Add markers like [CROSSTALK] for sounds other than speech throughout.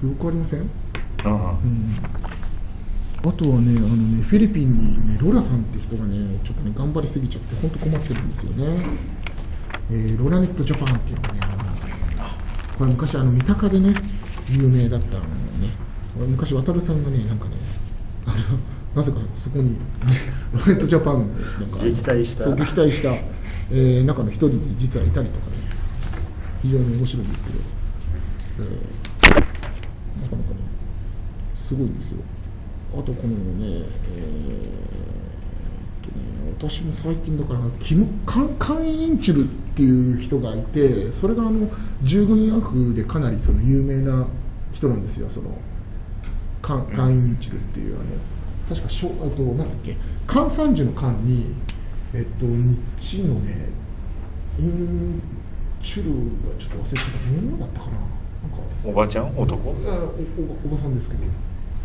すごくありません、うん、ああとはねあのねフィリピンに、ね、ロラさんって人がねちょっとね頑張りすぎちゃって本当困ってるんですよね、えーロラネットジャパンっていうのがねあのこれ昔あの三鷹でね有名だったのね。これ昔渡さんがねなんかねあのなぜかそこにロラネットジャパンでなんか撃退した。そう撃退した、えー中の一人実はいたりとかね。非常に面白いんですけど、えーすごいんですよ。あとこのね,、えーっとね私も最近だからキムカンカンインチュルっていう人がいてそれがあの従軍ヤフでかなりその有名な人なんですよそのカンカンインチュルっていうあの確かしょあとなんだっけ関三樹の関にえっと日のねインチュルはちょっと忘れちゃった。何だったかな。おばちゃん？男？あおばさんですけど。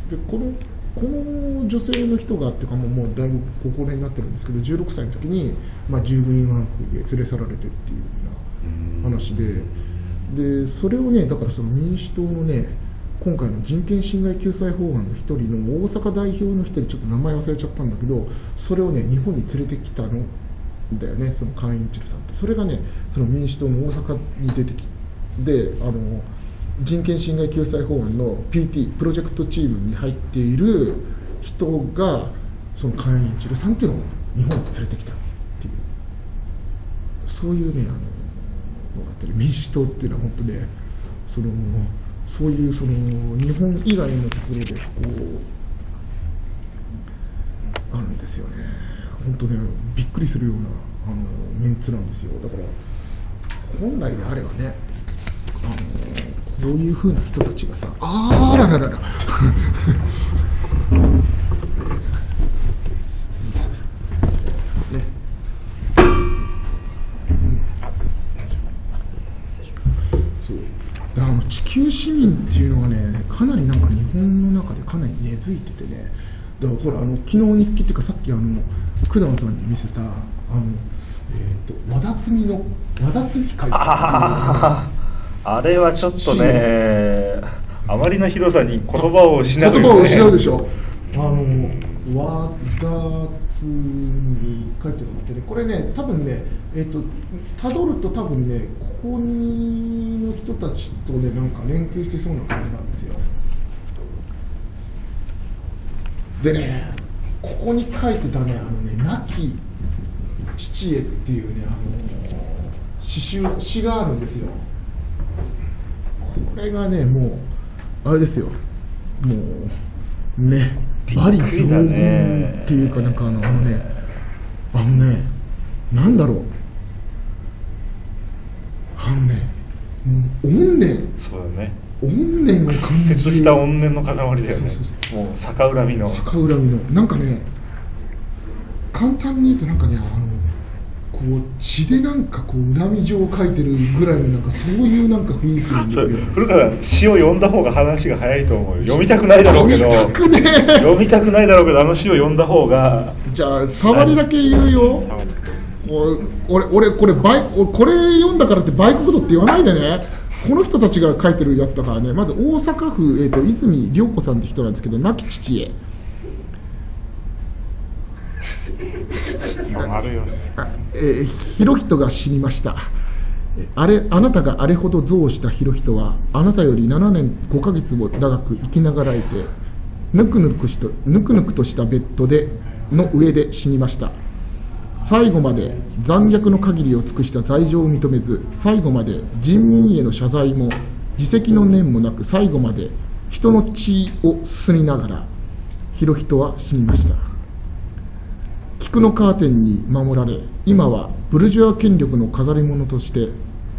でこのこの女性の人がっていうかもうもうだいぶご高齢になってるんですけど16歳の時に、まあ、従軍員ワンクで連れ去られてっていうような話で。でそれをねだからその民主党のね今回の人権侵害救済法案の一人の大阪代表の一人ちょっと名前忘れちゃったんだけどそれをね日本に連れてきたのだよねそのカン・インチルさんって。それがねその民主党の大阪に出てきてあの人権侵害救済法案の PT プロジェクトチームに入っている人がそのカン・インチルさんっていうのを日本に連れてきたっていう。そういうねあのってね民主党っていうのは本当ねそのそういうその日本以外のところでこうあるんですよね。本当ねびっくりするようなあのメンツなんですよ。だから本来であればねあのこういうふうな人たちがさあーらららら。ね。そう。あの地球市民っていうのがねかなりなんか日本の中でかなり根付いててね。だからほらあの昨日日記っていうかさっきあの九段さんに見せたあのえっ、と和田摘みの和田摘み会あああれはちょっとねあまりのひどさに言葉を失うよね。言葉を失うでしょ？あの和田摘み会っていうのがあってねこれね多分ねえっ、とたどると多分ねここにの人たちとねなんか連携してそうな感じなんですよ。でねここに書いてたねあのね亡き父へっていうねあの詩集詩があるんですよこれがねもうあれですよ。もうねバリ雑言っていうかなんかあのあのねあのねなんだろう。あのね怨念。そうだね。怨念を感じる。切した怨念の塊だよね。そうそう。もう逆恨みの。逆恨みの。なんかね簡単に言うとなんかねあのこう血でなんかこう恨み状を書いてるぐらいのなんかそういうなんか雰囲気なんですよ [LAUGHS] 古川さん詩を読んだ方が話が早いと思うよ。読みたくないだろうけど。読みたくねえ。読みたくないだろうけどあの詩を読んだ方が。じゃあ触りだけ言うよ。お俺俺これバイ俺これ読んだからって売国度って言わないでね。この人たちが書いてるやつだからね。まず大阪府、えー、と泉涼子さんって人なんですけど亡き父へあるよね。えー、広人が死にました。あれあなたがあれほど憎悪した広人はあなたより7年5ヶ月も長く生きながらえてぬくぬくしとぬくぬくとしたベッドでの上で死にました。最後まで残虐の限りを尽くした罪状を認めず最後まで人民への謝罪も自責の念もなく最後まで人の血をすすりながら広人は死にました。菊のカーテンに守られ今はブルジョア権力の飾り物として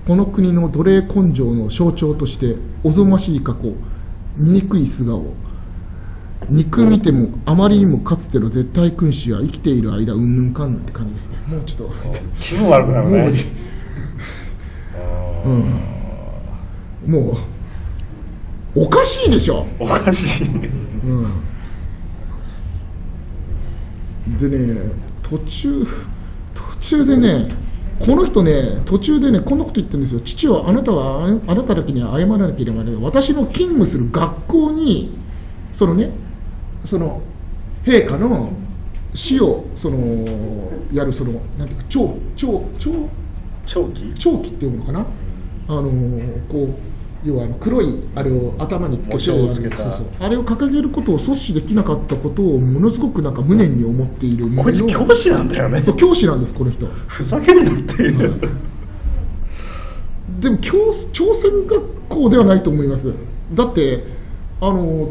この国の奴隷根性の象徴としておぞましい過去醜い素顔。憎みてもあまりにもかつての絶対君主は生きている間うんぬんかんぬんって感じですね。もうちょっと気分悪くなるもうねうん。もうおかしいでしょ。おかしい。うんでね途中途中でねこの人ね、途中でね、こんなこと言ってるんですよ、父はあなたはああなただけには謝らなければならない、私の勤務する学校に、そのね、その陛下の死をそのやる、そのなんていうか、長長長長期？長期っていうのかな、あのこう要はあの黒いあれを頭につけてあれを掲げることを阻止できなかったことをものすごくなんか無念に思っている。こいつ教師なんだよね。そう教師なんですこの人。ふざけんなっていう、は [LAUGHS] いでも教朝鮮学校ではないと思います。だってあの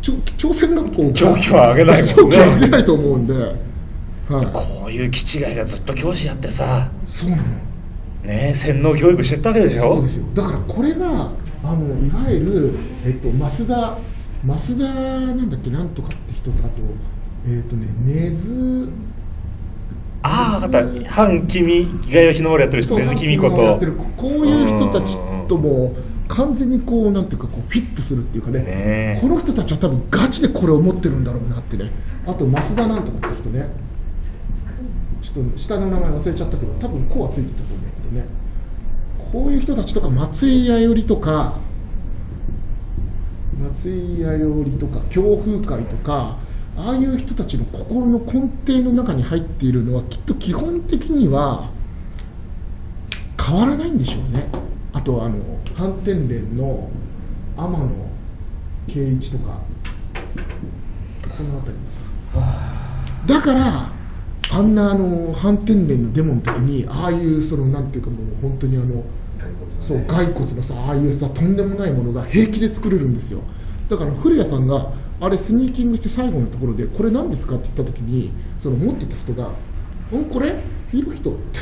朝鮮学校が長期は上げないもんね。長期は上げないと思うんで、はい、こういう気違いがずっと教師やってさ。そうなのねえ洗脳教育してったわけでしょ？そうですよ。だからこれがあのいわゆる、えっと、増田増田なんだっけなんとかって人とあとえっとね根津ああ分かった。反君がよ日の丸やってる人根津君子やってる。とこういう人たちとも完全にこうなんていうかこうフィットするっていうかね。ね。えこの人たちは多分ガチでこれを持ってるんだろうなってね。あと増田なんとかって人ねちょっと下の名前忘れちゃったけど多分「こう」はついてたと思うんだけどね。こういう人たちとか松井弥生とか松井弥生とか強風会とかああいう人たちの心の根底の中に入っているのはきっと基本的には変わらないんでしょうね。あとはあの反転連の天野圭一とかこの辺りもさ。だからあんなあの反転連のデモの時にああいうそのなんていうかもう本当にあのそう骸骨のさああいうさとんでもないものが平気で作れるんですよ。だから古谷さんがあれスニーキングして最後のところでこれ何ですかって言った時にその持ってた人が「うんこれ?フィルヒト」って。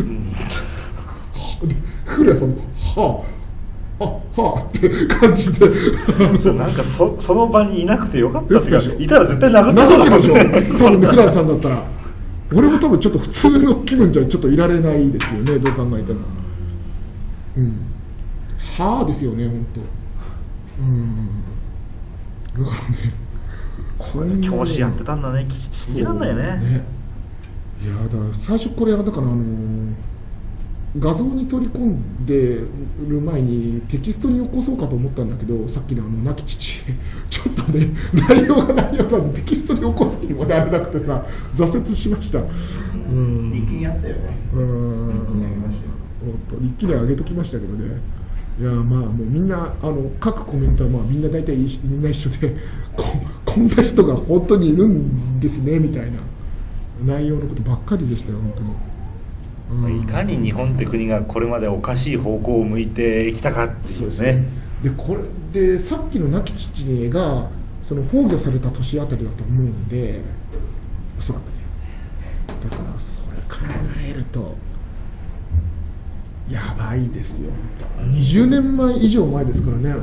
[LAUGHS] 古谷さんも「はああはあ」って感じで。そうなんかそその場にいなくてよかったっていうでしょかいたら絶対殴ってなそう。だもんさってるでしょ。ね多分ね古谷さんだったら俺も多分ちょっと普通の気分じゃちょっといられないですよねどう考えても。うん。はあですよね本当。うん。だからね。これ教師やってたんだね。き信じらんないよね。いやだから最初これだからあのー画像に取り込んでる前にテキストに起こそうかと思ったんだけどさっきのあの亡き父。[LAUGHS] ちょっとね内容が内容なんでテキストに起こす気にもなれなくてさ挫折しました。うん。人気にあったよね。うん。一気に上げときましたけどね。いやまあもうみんなあの各コメントはまあみんな大体みんな一緒で [LAUGHS] ここんな人が本当にいるんですねみたいな内容のことばっかりでしたよ本当に、うんいかに日本って国がこれまでおかしい方向を向いてきたかっていうね。でこれでさっきの亡き父がその崩御された年あたりだと思うんでおそらくね。だからそれ考えるとやばいですよ。20年前以上前ですからね。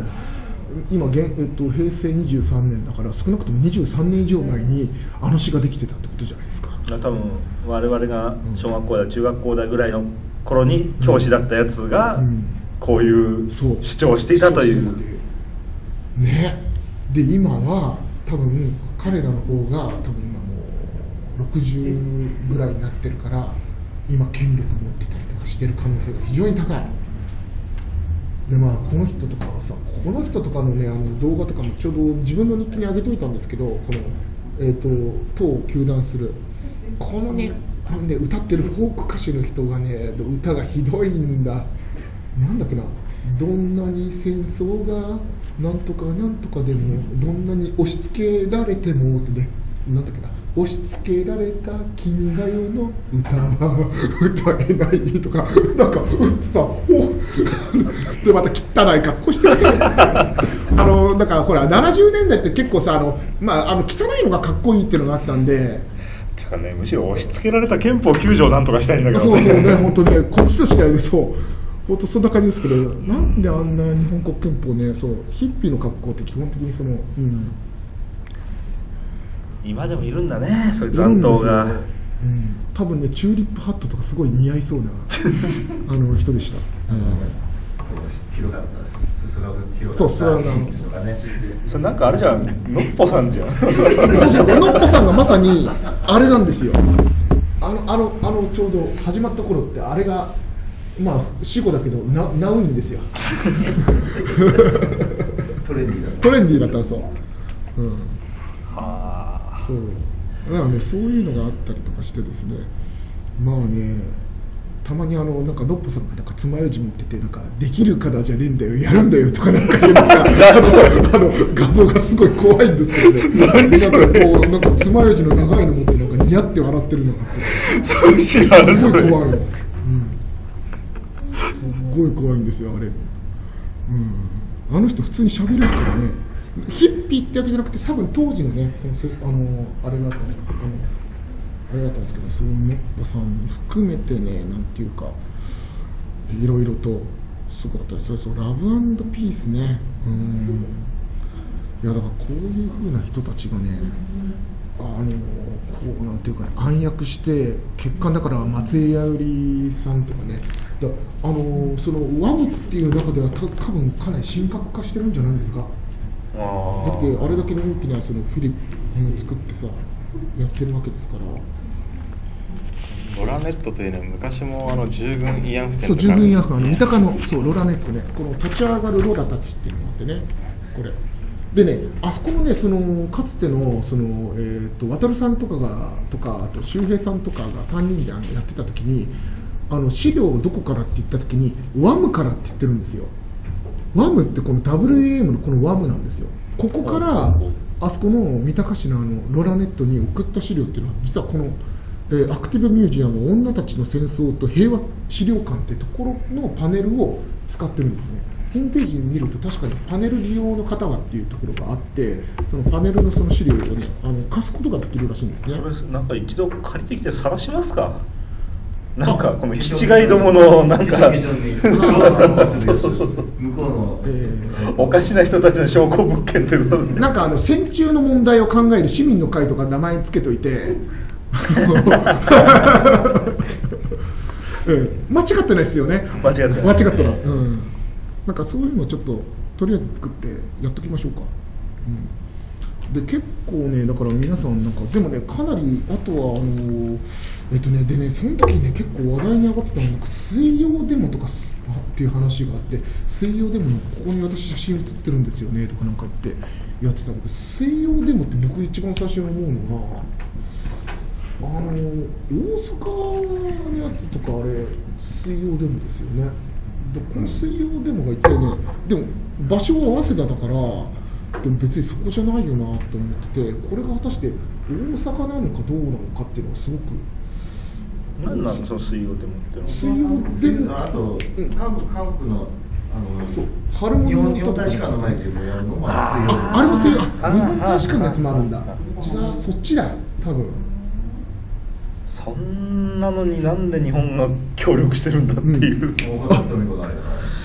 今現、えっと、平成23年だから少なくとも23年以上前にあの詩ができてたってことじゃないですか多分我々が小学校だ中学校だぐらいの頃に教師だったやつがうん。こういう主張をしていたという。ね。で今は多分彼らの方が多分今もう60ぐらいになってるから今権力持ってたりとかしてる可能性が非常に高い。でまあこの人とかはさこの人とかのねあの動画とかもちょうど自分の日記に上げといたんですけどこのえっ、と党を糾弾するこのねあのね歌ってるフォーク歌手の人がね歌がひどいんだ。なんだっけな。どんなに戦争がなんとかなんとかでもどんなに押し付けられてもってねなんだっけな。押し付けられた君が代の歌は歌えないとか。なんかさおでまた汚い格好して。るあのだからほら70年代って結構さあの、まあ、あの汚いのがかっこいいっていうのがあったんでてかねむしろ押し付けられた憲法9条なんとかしたいんだけどそうそうね、本当ね、こっちとしてはね、そう、本当そんな感じですけど、なんであんな日本国憲法ね、そう、ヒッピーの格好って基本的にその、うん、今でもいるんだねそういう残党が。うん、多分ね、チューリップハットとかすごい似合いそうなあの人でした。広がったすすが広そうすすがが地域とかね。それなんかあれじゃん。のっぽさんじゃん。のっぽさんがまさに、あれなんですよ。あの、あのあのちょうど始まった頃ってあれがまあ死後だけどなナウいんですよ。トレンディーだった。トレンディーだったんですよ、うん、はそう。だからねそういうのがあったりとかしてですね。まあねたまにあのなんかのっぽさんがなんか爪楊枝持っててなんかできるからじゃねえんだよやるんだよとかなんかいうなんかあの画像がすごい怖いんですけどねなんかこうなんか爪楊枝の長いの持ってなんかニヤって笑ってるのがあって知らんすごい怖いんですよ、うん、すごい怖いんですよあれ、うん、あの人普通に喋れるからね。ヒッピーってわけじゃなくて多分当時のねそのあのあれがあったね。あのあれだったんです。けどそののっぽさん含めてねなんていうかいろいろとす。ごかったです。そうそうラブピースねうんいやだからこういう風な人たちがねあのこうなんていうかね暗躍して結果だから松井やりさんとかねだあのそのワムっていう中ではた多分かなり深刻化してるんじゃないです。かだってあれだけの大きなそのフィリップを作ってさやってるわけですから。ロラネットというのは昔もあの従軍慰安婦店そうとか従軍医薬あの三鷹のそうロラネットね。この立ち上がるロラたちっていうのがあってね。これ。でねあそこのねそのかつてのその、えー、と渡さんとかがとかあと周平さんとかが3人であのやってた時にあの資料どこからって言った時にワムからって言ってるんですよ。ワムってこの WAM のこのワムなんですよ。ここからあそこの三鷹市のあのロラネットに送った資料っていうのは実はこの、えーアクティブミュージアム女たちの戦争と平和資料館っていうところのパネルを使ってるんですね。ホームページ見ると確かにパネル利用の方はっていうところがあってそのパネルのその資料をねあの貸すことができるらしいんですね。それなんか一度借りてきて晒しますか？なんかこの引き違いどものなんか非常にそうそうそうそう向こうの、えおかしな人たちの証拠物件ということでなんかあの戦中の問題を考える市民の会とか名前つけといて、[LAUGHS] ええ間違ってないですよね。間違ってない間違ってない。うん。なんかそういうのちょっととりあえず作ってやっときましょうか。うん。で結構ねだから皆さんなんかでもねかなりあとはあのえっとねでねその時ね結構話題に上がってたのがなんか水曜デモとかっていう話があって水曜デモのここに私写真写ってるんですよねとかなんか言ってやってたけど水曜デモって僕一番最初に思うのがあの大阪のやつとかあれ水曜デモですよね。でこの水曜デモが一体ねでも場所は早稲田だからでも別にそこじゃないよなと思っててこれが果たして大阪なのかどうなのかっていうのはすごく。何なのその水曜デモっての。は水曜デモあと、うん。韓国韓国のあのそう。ハルモニ日本日本大使館の前でもやる。のも。ああれも水曜。日本大使館のやつもあるんだ。あ実はそっちだ多分。そんなのになんで日本が協力してるんだっていう、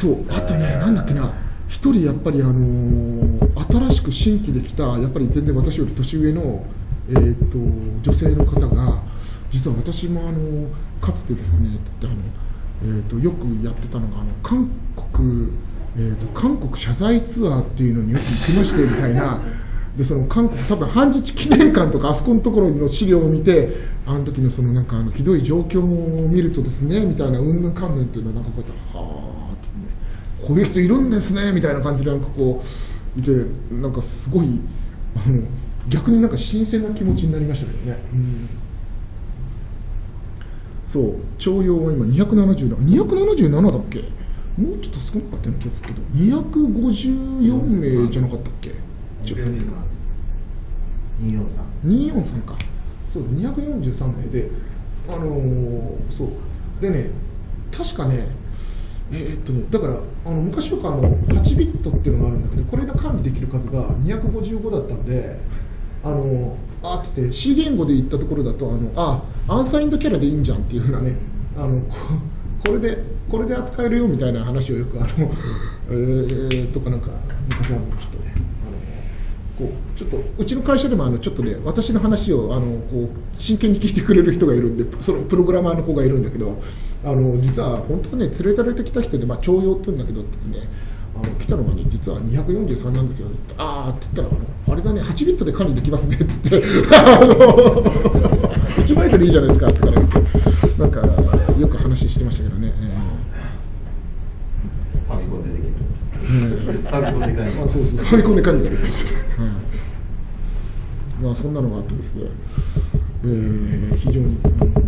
そう。あとねなんだっけな一人やっぱりあのー新しく新規で来たやっぱり全然私より年上の、えー、と女性の方が実は私もあのかつてですねつってあの、えー、とよくやってたのがあの韓国、えー、と韓国謝罪ツアーっていうのによく行きましてみたいな [LAUGHS] でその韓国多分半日記念館とかあそこのところの資料を見てあの時のそのなんかあのひどい状況を見るとですねみたいなうんぬんかんぬんっていうのはなんかこうやってはあこういう人いるんですねみたいな感じでなんかこういてなんかすごいあの逆になんか新鮮な気持ちになりましたけどね、うん、そう徴用は今277 277だっけ？もうちょっと少なかったような気がするけど。254名じゃなかったっけ？ちょっと243 243か。そう243名であのーそう。でね確かねえーっとだからあの昔よくあの8ビットっていうのがあるんだけどこれが管理できる数が255だったんであのあって言って C 言語で言ったところだとあのあアンサインドキャラでいいんじゃんっていうふうなねあのこれでこれで扱えるよみたいな話をよくあのえー、とかなんか昔あのちょっとね。こうちょっとうちの会社でもあのちょっとね私の話をあのこう真剣に聞いてくれる人がいるんでそのプログラマーの子がいるんだけどあの実は本当はね連れられてきた人で、まあ、徴用って言うんだけどってねあの来たのがね実は243なんですよ。ってああって言ったらあのあれだね8ビットで管理できますねって言ってあの1バイトでいいじゃないですかってから言ってなんかよく話してましたけどね、ファミコンでできるえーファミコンで管理できる、はい。まあそんなのがあってですね、えー非常に、ま